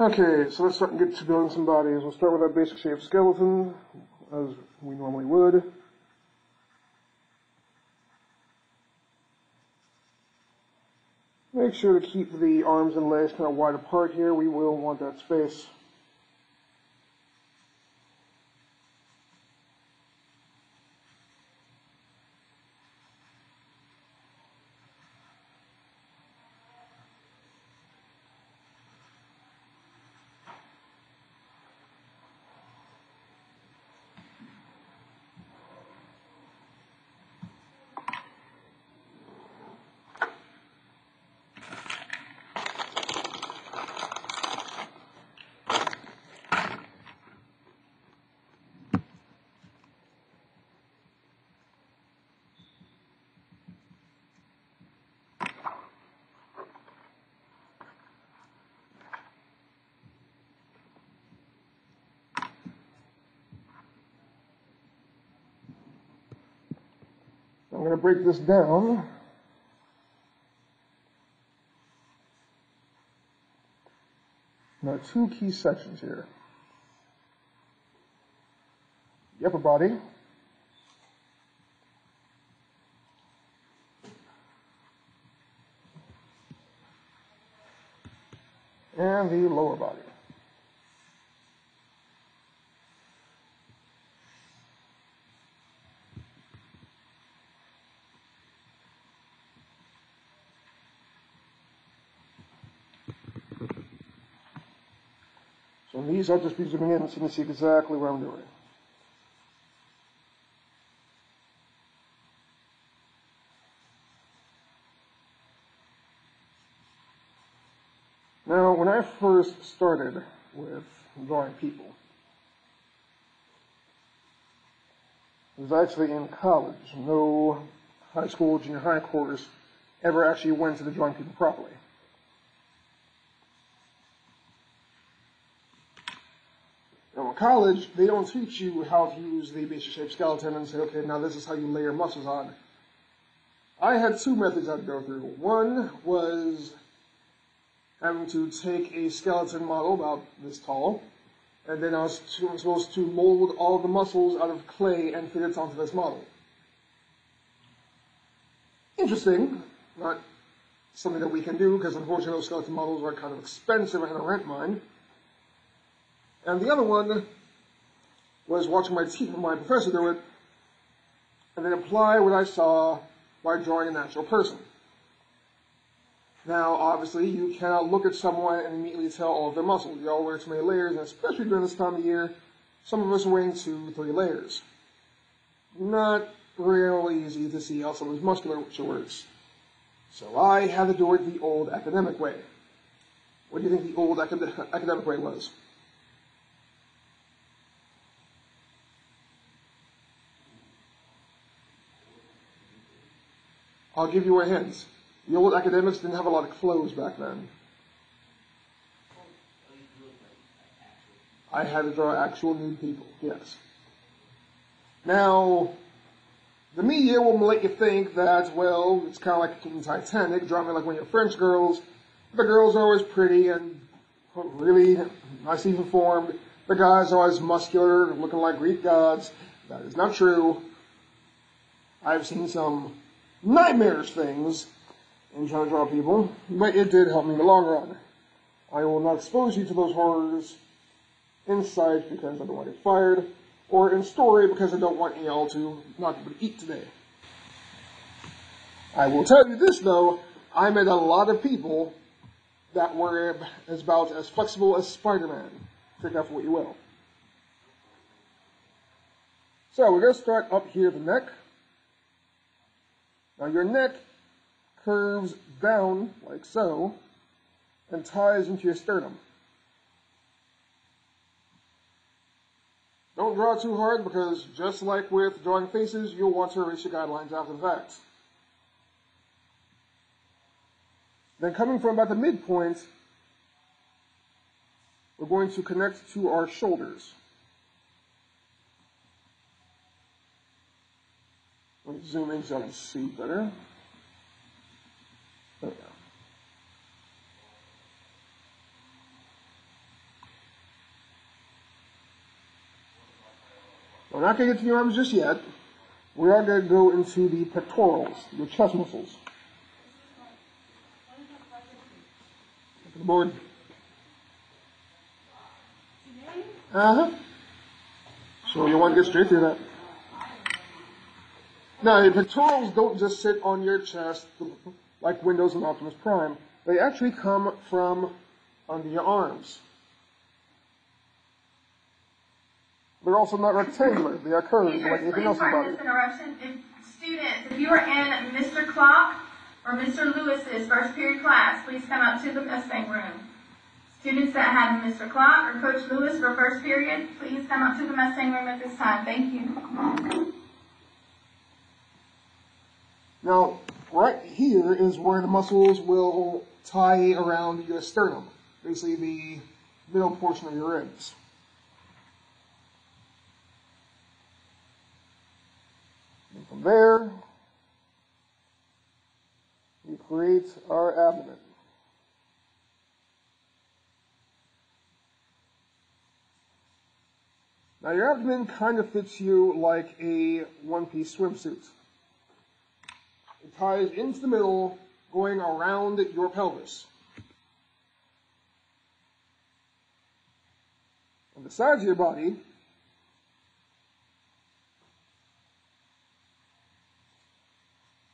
Okay, so let's start and get to building some bodies. We'll start with our basic shape skeleton, as we normally would. Make sure to keep the arms and legs kind of wide apart here. We will want that space. Going to break this down. Now, two key sections here. The upper body. And the lower body. So I'll just be zooming in so you can see exactly what I'm doing. Now, when I first started with drawing people, it was actually in college. No high school, junior high course ever actually went to the drawing people properly. Now, in college, they don't teach you how to use the basic shape skeleton and say, okay, now this is how you layer muscles on. I had two methods I'd go through. One was having to take a skeleton model about this tall, and then I was, I was supposed to mold all the muscles out of clay and fit it onto this model. Interesting, not something that we can do because unfortunately those skeleton models are kind of expensive. I had to rent mine. And the other one was watching my, my professor do it, and then apply what I saw by drawing a natural person. Now, obviously, you cannot look at someone and immediately tell all of their muscles. You all wear too many layers, and especially during this time of year, some of us are wearing two, three layers. Not really easy to see how someone's muscular works. So I had to do it the old academic way. What do you think the old academic way was? I'll give you a hint. The old academics didn't have a lot of clothes back then. I had to draw actual nude people, yes. Now, the media will let you think that, well, it's kind of like in Titanic, drawing like of your French girls. The girls are always pretty and really nicely formed. The guys are always muscular, looking like Greek gods. That is not true. I've seen some nightmarish things in trying to draw people, but it did help me in the long run. I will not expose you to those horrors in sight because I don't want to get fired, or in story because I don't want y'all to not be able to eat today. I will tell you this though, I met a lot of people that were as about as flexible as Spider-Man. Take that for what you will. So we're going to start up here the neck. Now your neck curves down like so and ties into your sternum. Don't draw too hard because just like with drawing faces, you'll want to erase your guidelines after the fact. Then coming from about the midpoint, we're going to connect to our shoulders. Let's zoom in so I can see better. There we go. We're not going to get to the arms just yet. We are going to go into the pectorals, the chest muscles. The board. Uh huh. So you want to get straight through that. Now, the pectorals don't just sit on your chest like Windows and Optimus Prime. They actually come from under your arms. They're also not rectangular. They are curved like anything else in the body. Interruption. If students, if you are in Mr. Clock or Mr. Lewis's first period class, please come out to the Mustang room. Students that have Mr. Clock or Coach Lewis for first period, please come out to the Mustang room at this time. Thank you. Now, right here is where the muscles will tie around your sternum, basically the middle portion of your ribs. And from there, we create our abdomen. Now your abdomen kind of fits you like a one-piece swimsuit. Ties into the middle, going around your pelvis. On the sides of your body,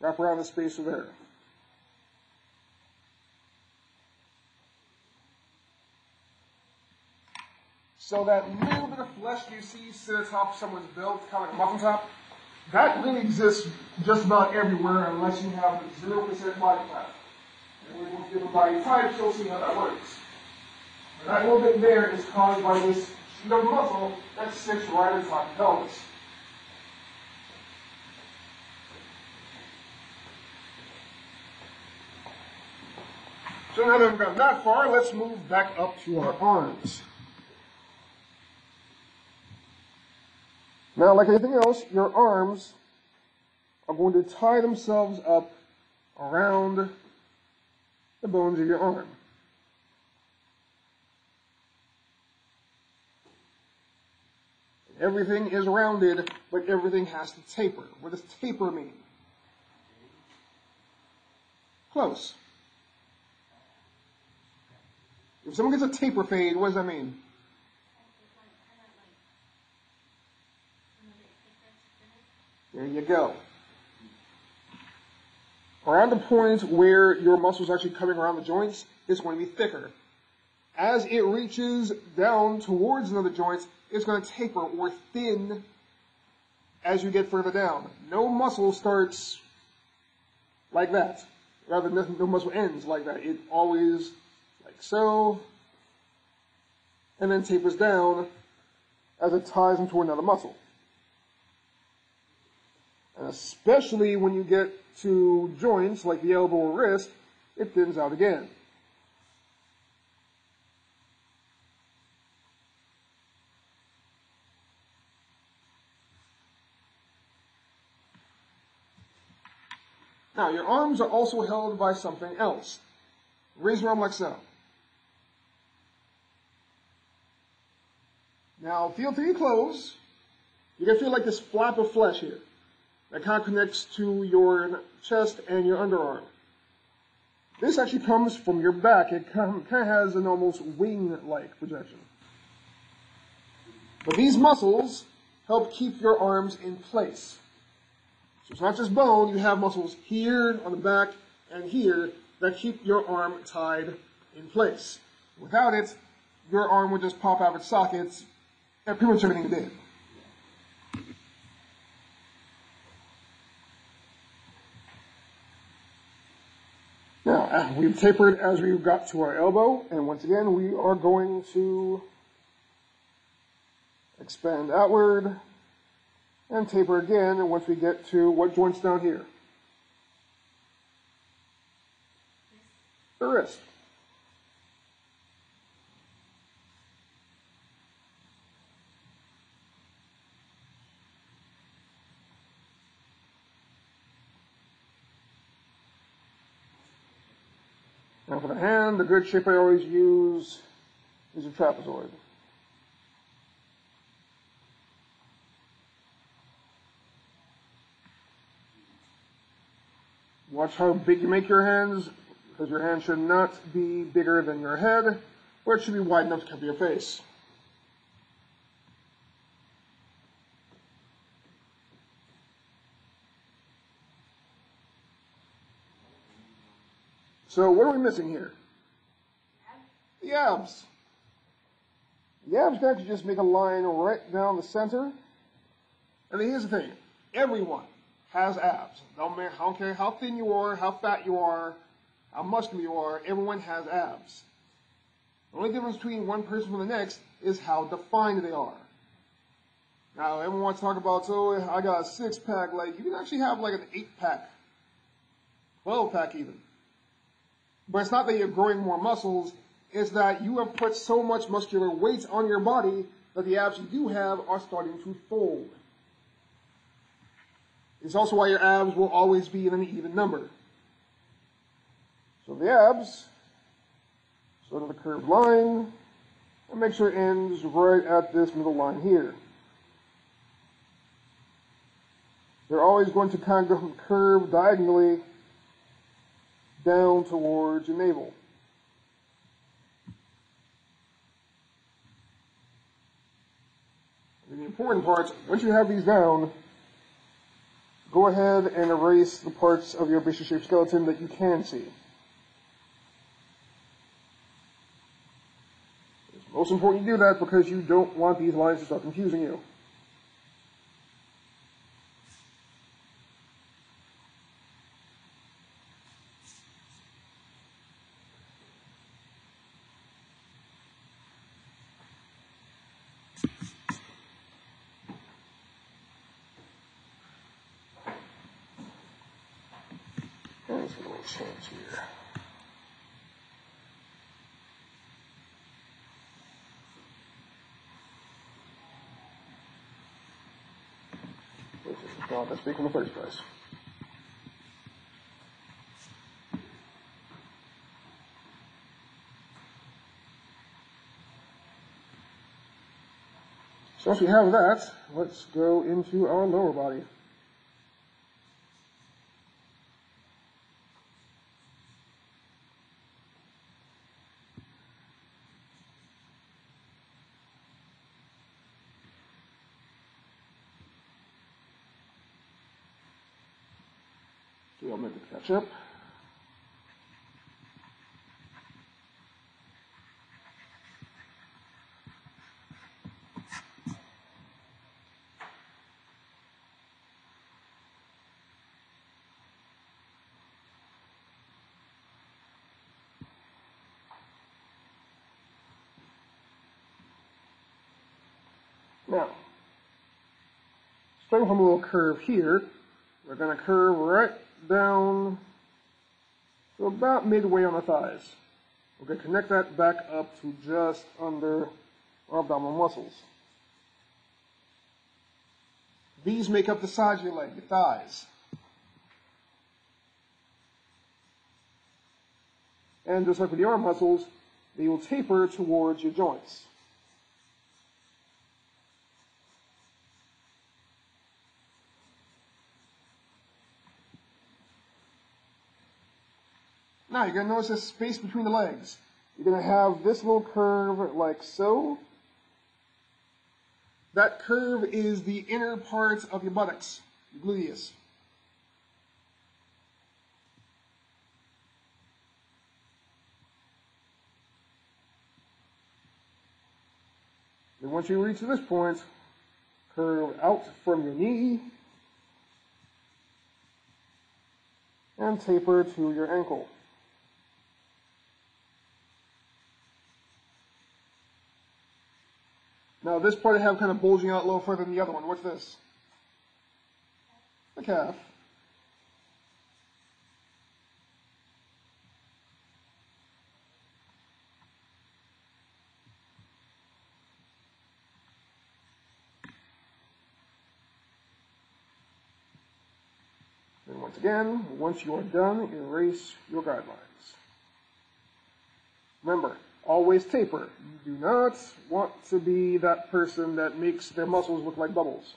wrap around the space of air. So that little bit of flesh you see sit atop someone's belt, kind of like a muffin top, that really exists just about everywhere unless you have a 0% body fat. And we will give a body type, you'll see how that works. And that little bit there is caused by this sheet of muscle that sits right inside the pelvis. So now that we've gone that far, let's move back up to our arms. Now, like anything else, your arms are going to tie themselves up around the bones of your arm. Everything is rounded, but everything has to taper. What does taper mean? Close. If someone gets a taper fade, what does that mean? There you go. Around the point where your muscle is actually coming around the joints, it's going to be thicker. As it reaches down towards another joint, it's going to taper or thin as you get further down. No muscle starts like that. Rather, no muscle ends like that. It always like so, and then tapers down as it ties into another muscle. Especially when you get to joints like the elbow or wrist, it thins out again. Now, your arms are also held by something else. Raise your arm like so. Now, feel till you close. You're going to feel like this flap of flesh here that kind of connects to your chest and your underarm. This actually comes from your back. It kind of has an almost wing-like projection. But these muscles help keep your arms in place. So it's not just bone, you have muscles here on the back and here that keep your arm tied in place. Without it, your arm would just pop out of its sockets and pretty much everything did. Now, uh, we've tapered as we got to our elbow, and once again, we are going to expand outward and taper again, and once we get to what joint's down here? The wrist. Now for the hand, the good shape I always use is a trapezoid. Watch how big you make your hands, because your hand should not be bigger than your head, or it should be wide enough to cover your face. So what are we missing here? The abs. The abs can actually just make a line right down the center. And here's the thing. Everyone has abs. Don't matter, how thin you are, how fat you are, how muscular you are, everyone has abs. The only difference between one person from the next is how defined they are. Now, everyone wants to talk about, so I got a six pack, like, you can actually have like an eight pack, 12 pack even. But it's not that you're growing more muscles, it's that you have put so much muscular weight on your body that the abs you do have are starting to fold. It's also why your abs will always be in an even number. So the abs, sort of the curved line, and make sure it ends right at this middle line here. They're always going to kind of curve diagonally down towards your navel. The important parts, once you have these down, go ahead and erase the parts of your bishop-shaped skeleton that you can see. It's most important you do that because you don't want these lines to start confusing you. There's a little change here. Which is not that big in the first place. So once we have that, let's go into our lower body. I'll make it catch up. Now, starting from a little curve here, we're going to curve right down to about midway on the thighs. To connect that back up to just under abdominal muscles. These make up the sides of your leg, your thighs. And just like with the arm muscles, they will taper towards your joints. Now you're going to notice this space between the legs. You're going to have this little curve like so. That curve is the inner part of your buttocks, your gluteus. And once you reach this point, curve out from your knee and taper to your ankle. Now this part I have kind of bulging out a little further than the other one. What's this? The calf. And once again, once you are done, erase your guidelines. Remember, always taper. You do not want to be that person that makes their muscles look like bubbles.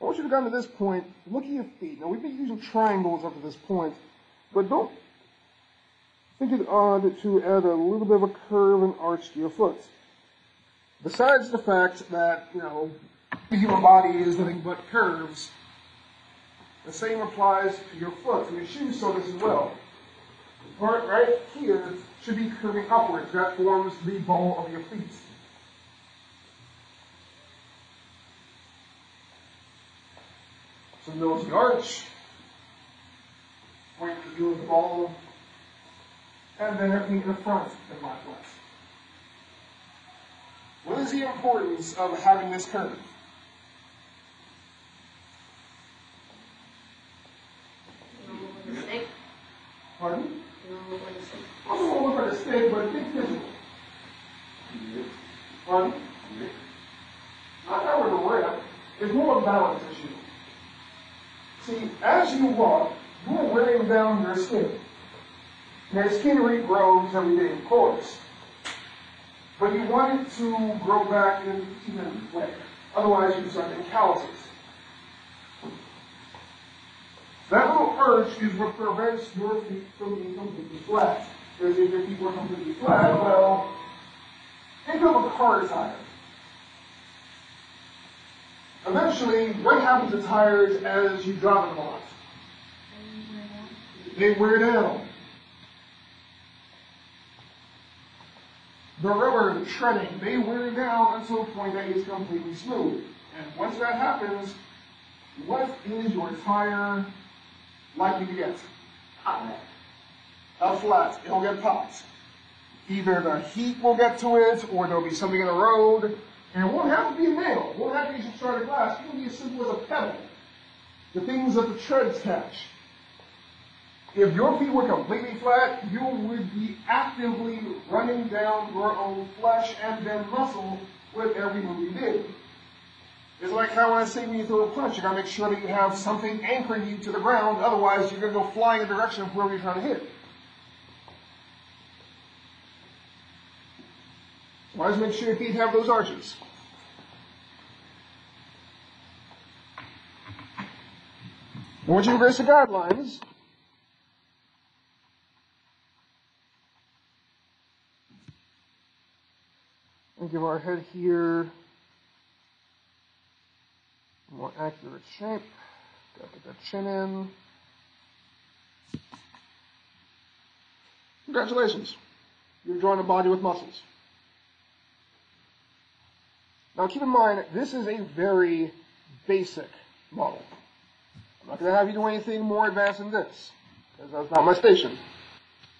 I want you to come to this point, look at your feet. Now, we've been using triangles up to this point, but don't think it odd to add a little bit of a curve and arch to your foot. Besides the fact that, you know, the human body is nothing but curves, the same applies to your foot. And your shoes show this as well. The part right here should be curving upwards. That forms the ball of your feet. So notice the arch, point to the ball, and everything in the front is likewise. What is the importance of having this curve? Mistake. Pardon? You don't look like a stick. Won't look like a stick, but think physical. Pardon? Not that we're the rip. It's more a balance issue. See, as you walk, you are wearing down your skin. Now, skin regrows every day, of course. But you want it to grow back in even way. Otherwise, you start getting calluses. That little arch is what prevents your feet from being completely flat. Because if your feet were completely flat, well, think of a car tire. Eventually, what happens to tires as you drive them a lot? They wear down. The rubber, the treading, they wear down until a point that it's completely smooth. And once that happens, what is your tire likely to get? Hot. How flat? It'll get popped. Either the heat will get to it, or there'll be something in the road, and it won't have to be a nail. It won't have to be some sort of glass. It can be as simple as a pebble. The things that the treads catch. If your feet were completely flat, you would be actively running down your own flesh and then muscle with every move you did. It's like how I say when you throw a punch, you gotta make sure that you have something anchoring you to the ground, otherwise you're gonna go flying in the direction of whoever you're trying to hit. So always make sure your feet have those arches. Once you embrace the guidelines, and give our head here more accurate shape. Gotta get that chin in. Congratulations. You're drawing a body with muscles. Now keep in mind, this is a very basic model. I'm not going to have you do anything more advanced than this, because that's not my station.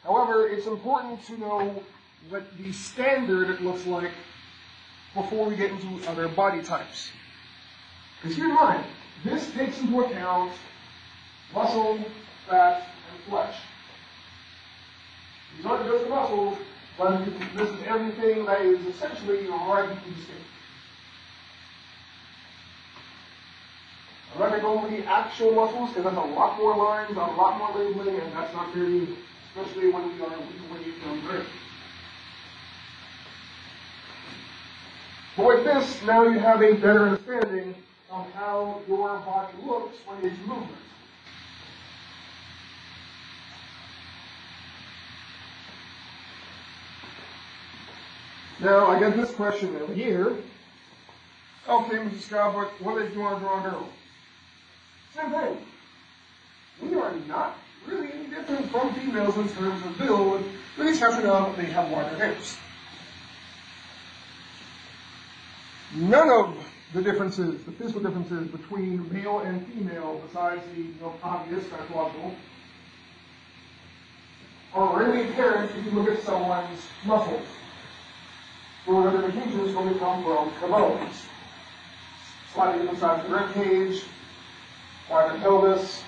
However, it's important to know what the standard it looks like before we get into other body types. Because keep in mind, this takes into account muscle, fat, and flesh. These aren't just muscles, but this is everything that is essentially right between the skin. I'm not going to go over the actual muscles because that's a lot more lines, a lot more labeling, and that's not very, especially when we are you feel great. But with this, now you have a better understanding of how your body looks when it's movement. Now, I get this question every year. Okay, Mr. Scott, but what if you want to draw a girl? Same thing. We are not really any different from females in terms of build, with the exception of they have wider hips. None of the differences, the physical differences between male and female, besides the you know, obvious gynecological, are really apparent if you look at someone's muscles. For whatever reasons, when we come from the bones. Slightly different size of the rib cage, wider pelvis,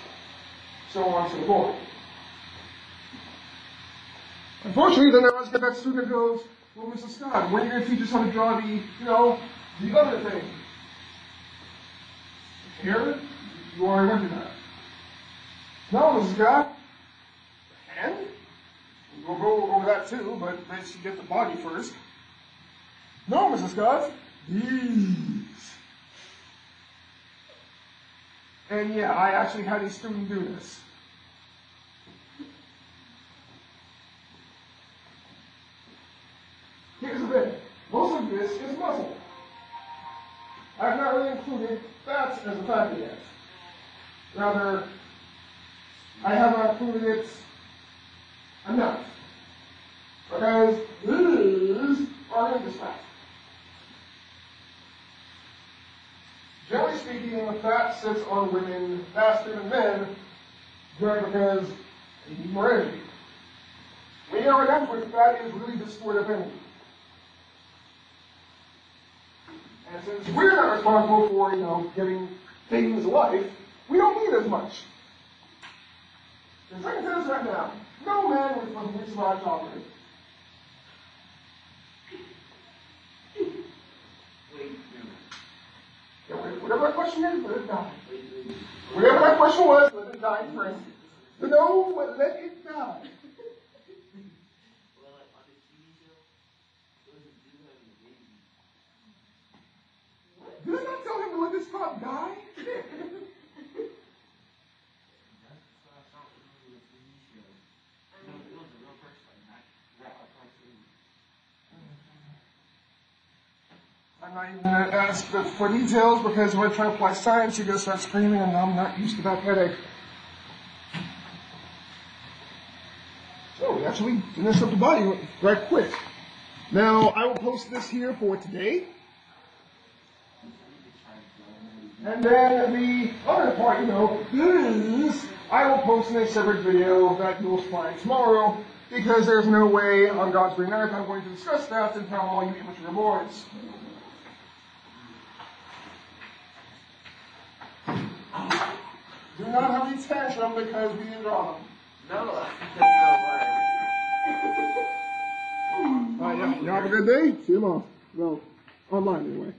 so on and so forth. Unfortunately, then I always get that student goes, well, Mrs. Scott, when are you going to teach us how to draw the, you know, the other thing? Here, you already went through that. No, Mrs. Scott. And? We'll go over that too, but let's get the body first. No, Mrs. Scott. These. And yeah, I actually had a student do this. Here's the thing. Most of this is muscle. Really included fats as a factor yet. Rather, I have not included it enough. Because these are in this fat. Generally speaking, the fat sits on women faster than men, just because they need more energy. We know enough with fat is really just for the energy. And since we're not responsible for, you know, giving things life, we don't need as much. Because I can right now, no man fucking survive childbirth. Yeah, wha- whatever that question is, let it die. Whatever that question was, let it die first. No, let it die. Did I not tell him to let this top die? I'm not even gonna ask for- details because when I try to apply science, you're gonna start screaming, and I'm not used to that headache. So we actually finished up the body right quick. Now I will post this here for today. And then the other part, you know, is I will post in a separate video that you will find tomorrow because there's no way on God's green earth I'm going to discuss that and tell all you immature boys. Do not have any tantrum because we didn't draw them. No, that's not All right, yeah, you have a good day. See you tomorrow. Well, online anyway.